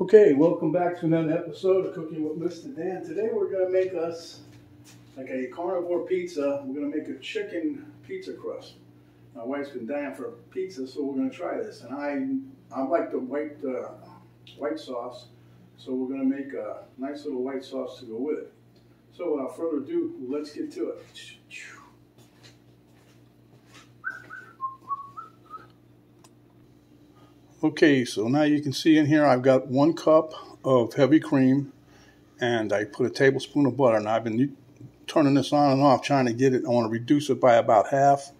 Okay, welcome back to another episode of Cooking with Mr. Dan. Today we're going to make us like a carnivore pizza. We're going to make a chicken pizza crust. My wife's been dying for pizza, so we're going to try this. And I I like the white uh, white sauce, so we're going to make a nice little white sauce to go with it. So without further ado, let's get to it. Okay, so now you can see in here I've got one cup of heavy cream and I put a tablespoon of butter. Now I've been turning this on and off trying to get it, I want to reduce it by about half.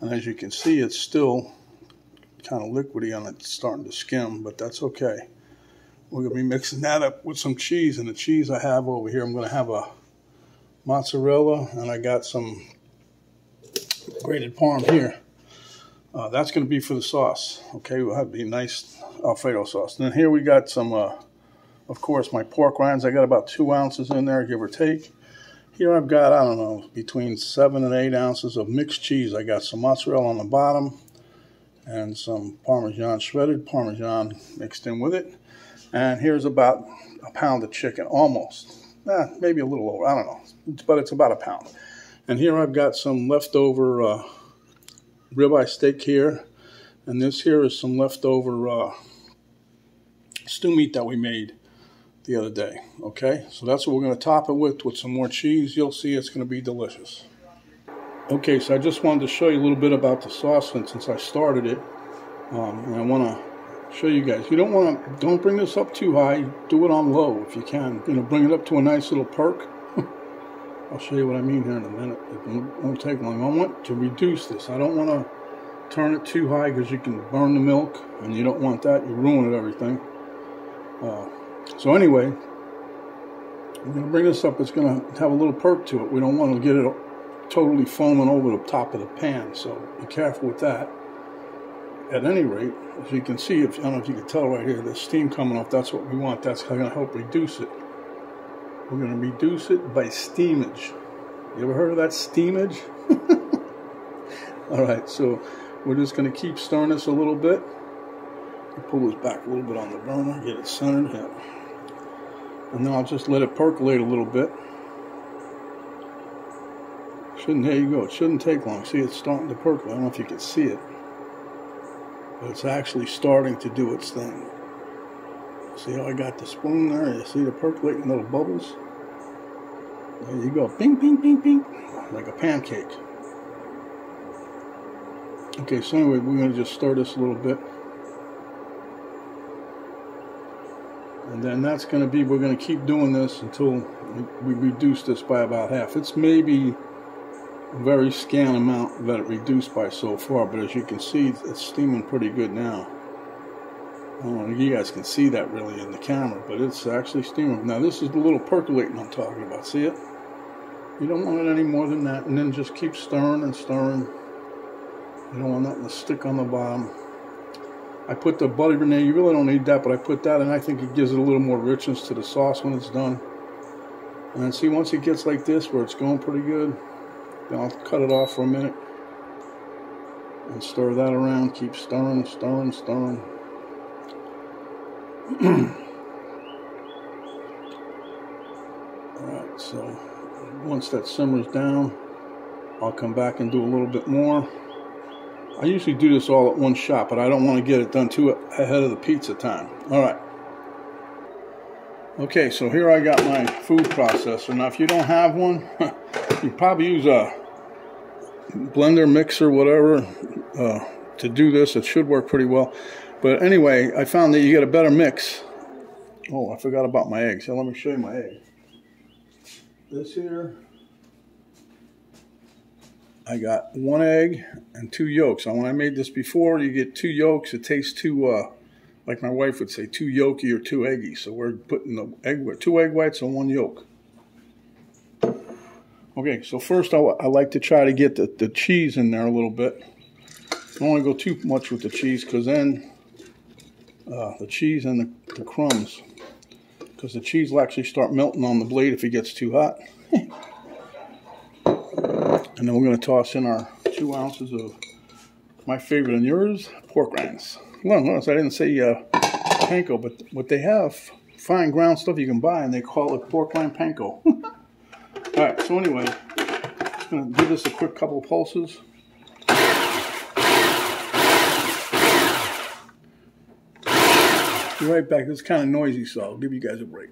And as you can see, it's still kind of liquidy and it's starting to skim, but that's okay. We're going to be mixing that up with some cheese. And the cheese I have over here, I'm going to have a mozzarella and I got some grated parm here. Uh, that's going to be for the sauce. Okay, we'll have to be nice Alfredo sauce. And then here we got some, uh, of course, my pork rinds. I got about two ounces in there, give or take. Here I've got, I don't know, between seven and eight ounces of mixed cheese. I got some mozzarella on the bottom and some Parmesan, shredded Parmesan mixed in with it. And here's about a pound of chicken, almost. Eh, maybe a little over, I don't know, but it's about a pound. And here I've got some leftover uh, ribeye steak here. And this here is some leftover uh, stew meat that we made the other day. Okay, so that's what we're going to top it with, with some more cheese. You'll see it's going to be delicious. Okay, so I just wanted to show you a little bit about the sauce and since I started it. Um, and I want to show you guys. You don't want to, don't bring this up too high. Do it on low if you can. You know, bring it up to a nice little perk. I'll show you what I mean here in a minute. It won't take long. I want to reduce this. I don't want to turn it too high because you can burn the milk and you don't want that. You ruin it everything. Uh, so anyway, I'm going to bring this up. It's going to have a little perk to it. We don't want to get it totally foaming over the top of the pan. So be careful with that. At any rate, as you can see, if I don't know if you can tell right here, the steam coming off, that's what we want. That's going to help reduce it. We're going to reduce it by steamage. You ever heard of that steamage? All right, so we're just going to keep stirring this a little bit. Pull this back a little bit on the burner, get it centered. Yeah. And then I'll just let it percolate a little bit. Shouldn't, there you go. It shouldn't take long. See, it's starting to percolate. I don't know if you can see it. But it's actually starting to do its thing. See how I got the spoon there? You see the percolating little bubbles? There you go. Ping, ping, ping, ping. Like a pancake. Okay, so anyway, we're going to just stir this a little bit. And then that's going to be, we're going to keep doing this until we reduce this by about half. It's maybe a very scant amount that it reduced by so far, but as you can see, it's steaming pretty good now. I don't know if you guys can see that really in the camera, but it's actually steaming. Now this is the little percolating I'm talking about. See it? You don't want it any more than that. And then just keep stirring and stirring. You don't want nothing to stick on the bottom. I put the butter in there. You really don't need that, but I put that and I think it gives it a little more richness to the sauce when it's done. And see, once it gets like this, where it's going pretty good, then I'll cut it off for a minute. And stir that around. Keep stirring, stirring, stirring. Alright, so once that simmers down, I'll come back and do a little bit more. I usually do this all at one shot, but I don't want to get it done too ahead of the pizza time. Alright. Okay, so here I got my food processor. Now, if you don't have one, you probably use a blender, mixer, whatever, uh, to do this. It should work pretty well. But anyway, I found that you get a better mix. Oh, I forgot about my eggs. So let me show you my egg. This here, I got one egg and two yolks. And when I made this before, you get two yolks. It tastes too, uh, like my wife would say, too yolky or too eggy. So we're putting the egg, two egg whites and one yolk. Okay, so first I, I like to try to get the, the cheese in there a little bit. Don't want to go too much with the cheese because then uh, the cheese and the, the crumbs because the cheese will actually start melting on the blade if it gets too hot. and then we're going to toss in our two ounces of my favorite and yours, pork rinds. Well, notice I didn't say uh, panko, but what they have, fine ground stuff you can buy, and they call it pork rind panko. All right, so anyway, just gonna give this a quick couple pulses. Be right back. It's kind of noisy, so I'll give you guys a break.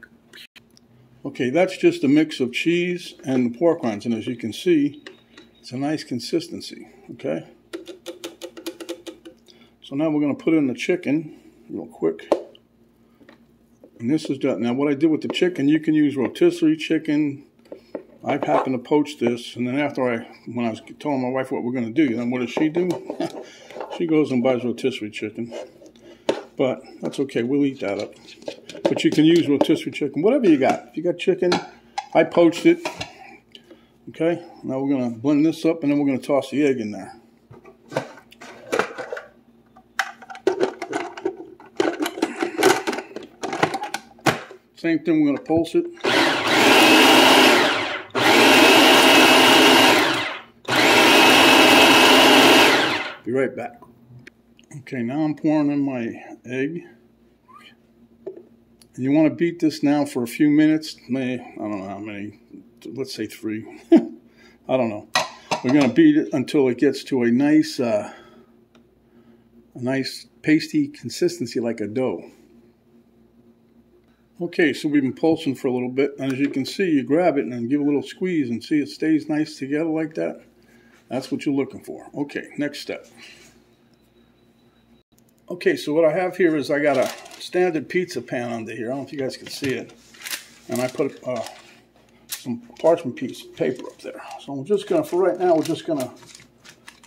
Okay, that's just a mix of cheese and pork rinds, and as you can see, it's a nice consistency, okay? So now we're going to put in the chicken real quick. And this is done. Now what I did with the chicken, you can use rotisserie chicken. I happened to poach this, and then after I, when I was telling my wife what we're going to do, then what does she do? she goes and buys rotisserie chicken. But that's okay, we'll eat that up. But you can use rotisserie chicken, whatever you got. If you got chicken, I poached it. Okay, now we're going to blend this up, and then we're going to toss the egg in there. Same thing, we're going to pulse it. Be right back. Okay, now I'm pouring in my egg. You want to beat this now for a few minutes. May I don't know how many. Let's say three. I don't know. We're going to beat it until it gets to a nice, uh, a nice pasty consistency like a dough. Okay, so we've been pulsing for a little bit, and as you can see, you grab it and give a little squeeze and see it stays nice together like that. That's what you're looking for. Okay, next step. Okay, so what I have here is I got a standard pizza pan under here. I don't know if you guys can see it. And I put uh, some parchment piece paper up there. So I'm just going to, for right now, we're just going to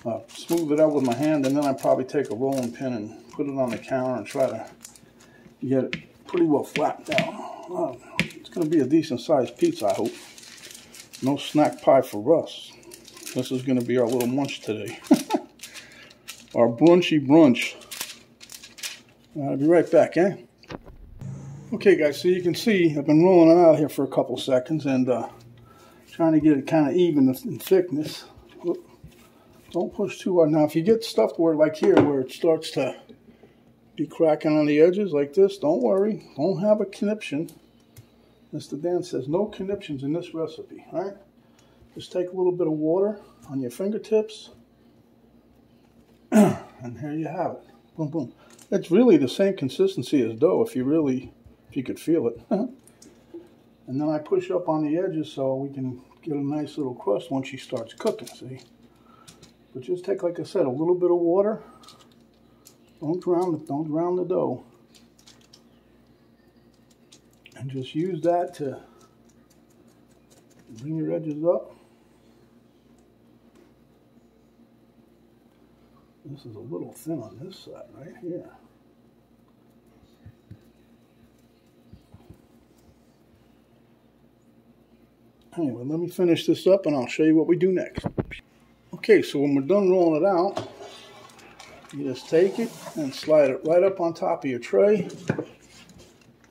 uh, smooth it out with my hand, and then I probably take a rolling pin and put it on the counter and try to get it pretty well flat down. Uh, it's going to be a decent sized pizza, I hope. No snack pie for us. This is going to be our little munch today. our brunchy brunch. I'll be right back, eh? Okay, guys, so you can see I've been rolling it out here for a couple seconds and uh, trying to get it kind of even in thickness. Don't push too hard. Now, if you get stuff where, like here, where it starts to be cracking on the edges like this, don't worry. Don't have a conniption. Mr. Dan says no conniptions in this recipe, all right? Just take a little bit of water on your fingertips. and here you have it. Boom, boom. It's really the same consistency as dough if you really, if you could feel it. and then I push up on the edges so we can get a nice little crust once she starts cooking, see? But just take, like I said, a little bit of water don't drown it. Don't drown the dough. And just use that to bring your edges up. This is a little thin on this side right here. Anyway, let me finish this up and I'll show you what we do next. Okay, so when we're done rolling it out, you just take it and slide it right up on top of your tray.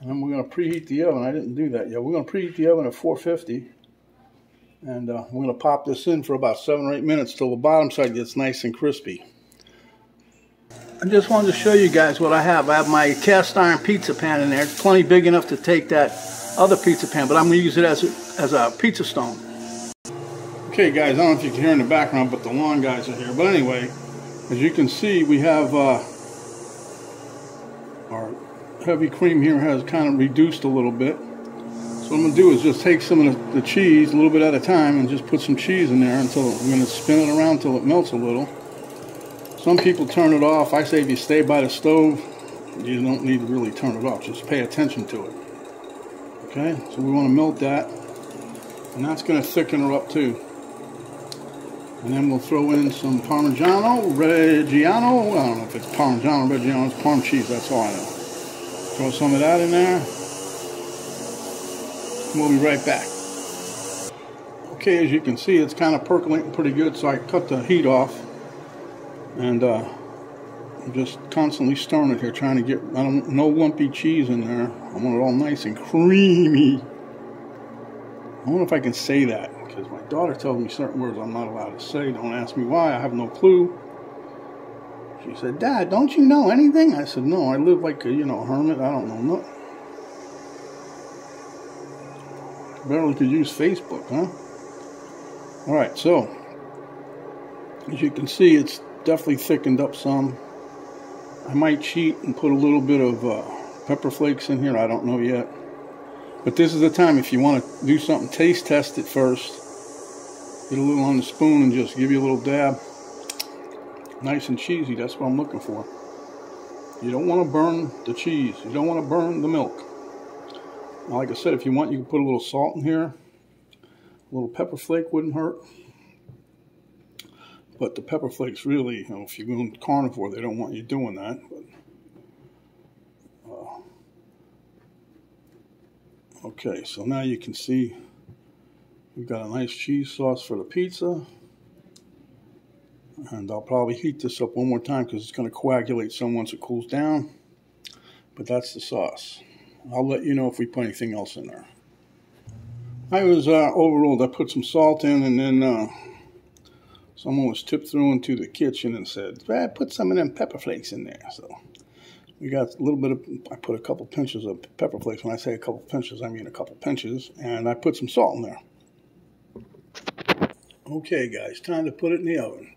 And then we're going to preheat the oven. I didn't do that yet. We're going to preheat the oven at 450. And uh, we're going to pop this in for about seven or eight minutes till the bottom side gets nice and crispy. I just wanted to show you guys what I have. I have my cast iron pizza pan in there. It's plenty big enough to take that other pizza pan, but I'm going to use it as a, as a pizza stone. Okay guys, I don't know if you can hear in the background, but the lawn guys are here. But anyway, as you can see, we have uh, our heavy cream here has kind of reduced a little bit. So what I'm going to do is just take some of the, the, cheese a little bit at a time and just put some cheese in there until I'm going to spin it around until it melts a little. Some people turn it off. I say if you stay by the stove, you don't need to really turn it off. Just pay attention to it. Okay, so we want to melt that. And that's going to thicken her up too. And then we'll throw in some Parmigiano, Reggiano. I don't know if it's Parmigiano, Reggiano, it's Parm cheese, that's all I know. Throw some of that in there. We'll be right back. Okay, as you can see, it's kind of percolating pretty good, so I cut the heat off. And uh, I'm just constantly stirring it here, trying to get, I don't, no lumpy cheese in there. I want it all nice and creamy. I know if I can say that because my daughter tells me certain words I'm not allowed to say. Don't ask me why. I have no clue. She said, Dad, don't you know anything? I said, No, I live like a, you know, hermit. I don't know nothing. Barely could use Facebook, huh? All right, so as you can see, it's definitely thickened up some. I might cheat and put a little bit of uh, pepper flakes in here. I don't know yet. But this is the time if you want to do something, taste test it first. Get a little on the spoon and just give you a little dab. Nice and cheesy, that's what I'm looking for. You don't want to burn the cheese. You don't want to burn the milk. Now, like I said, if you want, you can put a little salt in here. A little pepper flake wouldn't hurt. But the pepper flakes really, you know, if you're going carnivore, they don't want you doing that. But, uh, okay, so now you can see we've got a nice cheese sauce for the pizza. And I'll probably heat this up one more time because it's going to coagulate some once it cools down. But that's the sauce. I'll let you know if we put anything else in there. I was uh, overruled. I put some salt in and then uh, someone was tipped through into the kitchen and said, I put some of them pepper flakes in there. So we got a little bit of, I put a couple pinches of pepper flakes. When I say a couple pinches, I mean a couple pinches. And I put some salt in there. Okay, guys, time to put it in the oven.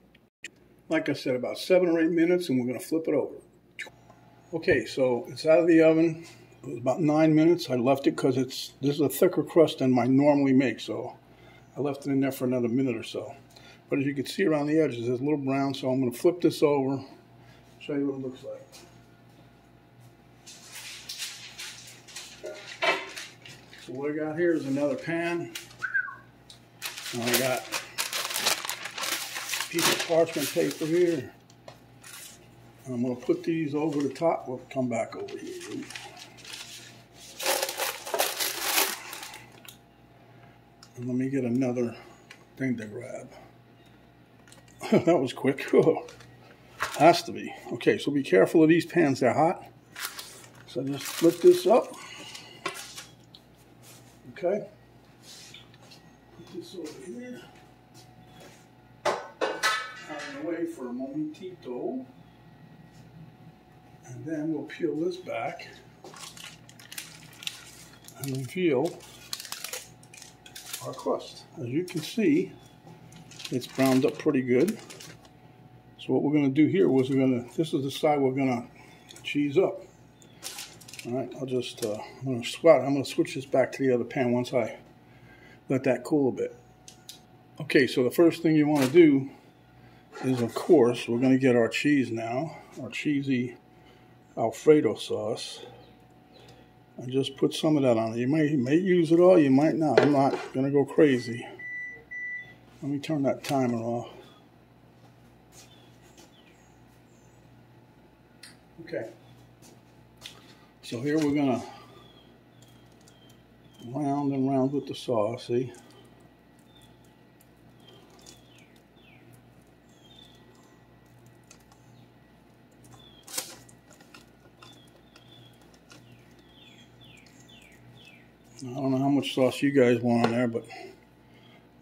Like I said, about seven or eight minutes, and we're going to flip it over. Okay, so it's out of the oven. It was about nine minutes. I left it because it's this is a thicker crust than I normally make, so I left it in there for another minute or so. But as you can see around the edges, it's a little brown, so I'm going to flip this over, show you what it looks like. So what I got here is another pan. And I got a piece of parchment paper here. I'm going to put these over the top. We'll come back over here. And let me get another thing to grab. that was quick. Has to be. Okay, so be careful of these pans. They're hot. So just lift this up. Okay. Put this over here. Out the way for a momentito. And then we'll peel this back and reveal our crust. As you can see, it's browned up pretty good. So what we're going to do here was we're going to, this is the side we're going to cheese up. All right, I'll just, uh, I'm going to swat, I'm going to switch this back to the other pan once I let that cool a bit. Okay, so the first thing you want to do is, of course, we're going to get our cheese now, our cheesy Alfredo sauce. I just put some of that on it. You may, you may use it all, you might not. I'm not going to go crazy. Let me turn that timer off. Okay. So here we're going to round and round with the sauce, see? I don't know how much sauce you guys want on there, but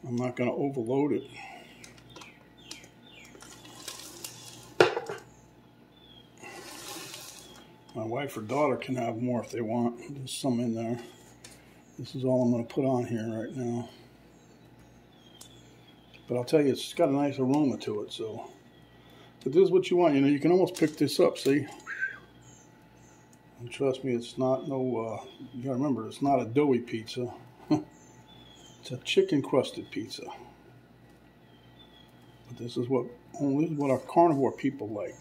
I'm not going to overload it. My wife or daughter can have more if they want. There's some in there. This is all I'm going to put on here right now. But I'll tell you, it's got a nice aroma to it, so. But this is what you want. You know, you can almost pick this up, see? And trust me, it's not no, uh, you gotta remember, it's not a doughy pizza. It's a chicken crusted pizza. But this is what only what our carnivore people like.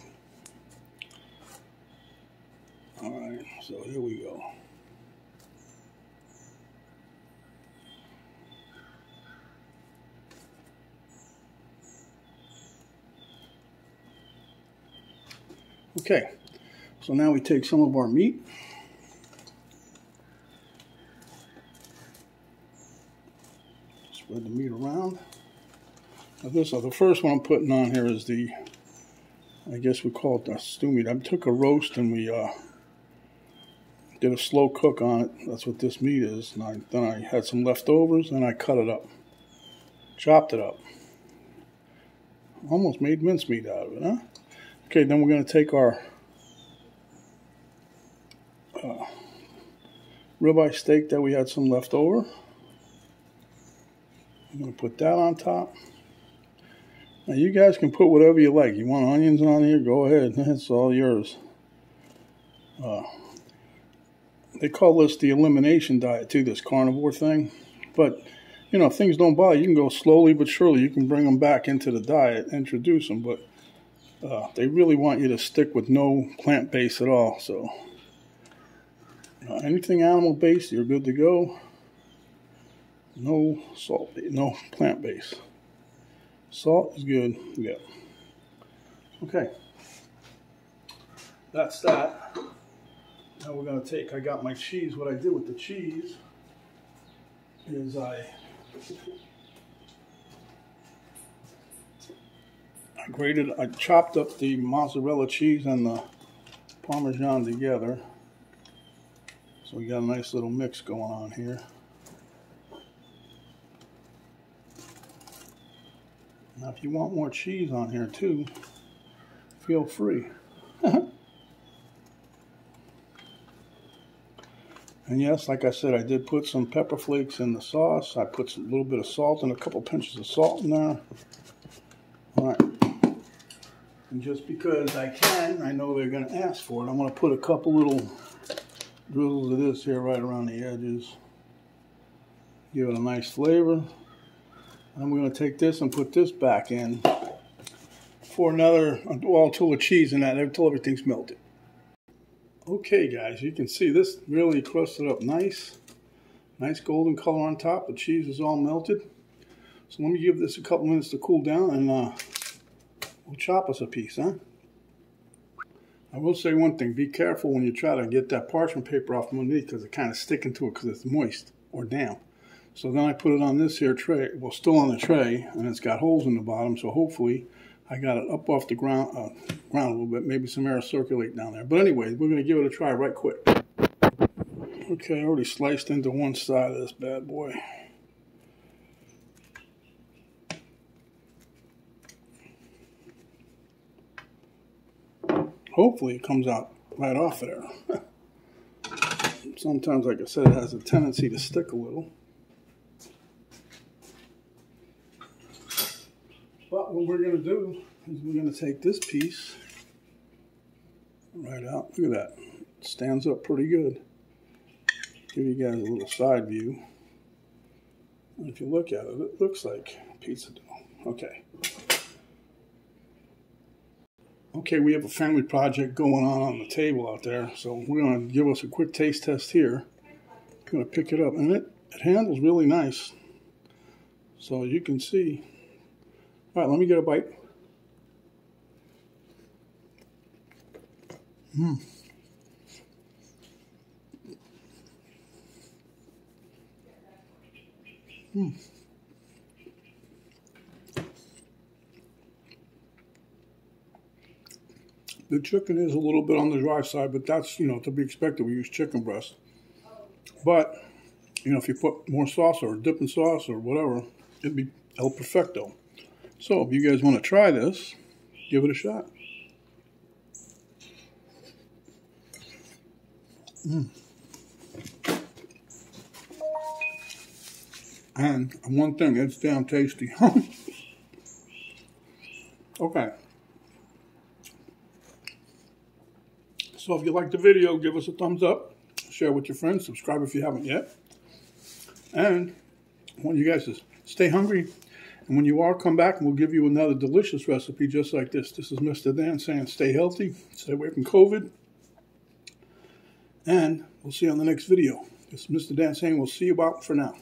Alright, so here we go. Okay, so now we take some of our meat. Spread the meat around. Now this, uh, the first one I'm putting on here is the, I guess we call it the stew meat. I took a roast and we uh, did a slow cook on it. That's what this meat is. And I, then I had some leftovers and I cut it up, chopped it up. Almost made mincemeat out of it, huh? Okay, then we're going to take our uh, ribeye steak that we had some left over. I'm going to put that on top. Now you guys can put whatever you like. You want onions on here, go ahead. That's all yours. Uh, they call this the elimination diet too, this carnivore thing. But, you know, if things don't bother, you can go slowly but surely. You can bring them back into the diet, introduce them. But uh, they really want you to stick with no plant-based at all. So uh, anything animal-based, you're good to go. No salt, no plant base. Salt is good. Yeah. Okay. That's that. Now we're to take, I got my cheese. What I did with the cheese is I, I grated, I chopped up the mozzarella cheese and the Parmesan together. So we got a nice little mix going on here. Now if you want more cheese on here too, feel free. And yes, like I said, I did put some pepper flakes in the sauce. I put a little bit of salt and a couple pinches of salt in there. All right. And just because I can, I know they're going to ask for it, I'm going to put a couple little drizzles of this here right around the edges. Give it a nice flavor. We're going to take this and put this back in for another, well, until the cheese and that, until everything's melted. Okay guys, you can see this really crusted up nice. Nice golden color on top. The cheese is all melted. So let me give this a couple minutes to cool down and uh, we'll chop us a piece, huh? I will say one thing. Be careful when you try to get that parchment paper off underneath because it's kind of sticking to it because it's moist or damp. So then I put it on this here tray, well still on the tray, and it's got holes in the bottom, so hopefully I got it up off the ground, uh, ground a little bit, maybe some air circulate down there. But anyway, we're going to give it a try right quick. Okay, I already sliced into one side of this bad boy. Hopefully it comes out right off there. Sometimes, like I said, it has a tendency to stick a little. What we're going to do is we're going to take this piece right out. Look at that. It stands up pretty good. Give you guys a little side view. And if you look at it, it looks like pizza dough. Okay. Okay, we have a family project going on on the table out there. So we're going to give us a quick taste test here. Going to pick it up. And it, it handles really nice. So you can see all right, let me get a bite. Mmm. Mmm. The chicken is a little bit on the dry side, but that's, you know, to be expected. We use chicken breast. But, you know, if you put more sauce or dipping sauce or whatever, it'd be el perfecto. So if you guys want to try this, give it a shot. Mm. And one thing, it's damn tasty. okay. So if you like the video, give us a thumbs up, share with your friends, subscribe if you haven't yet. And I want you guys to stay hungry, and when you are, come back we'll give you another delicious recipe just like this. This is Mr. Dan saying stay healthy, stay away from COVID, and we'll see you on the next video. This is Mr. Dan saying we'll see you about for now.